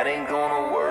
That ain't gonna work.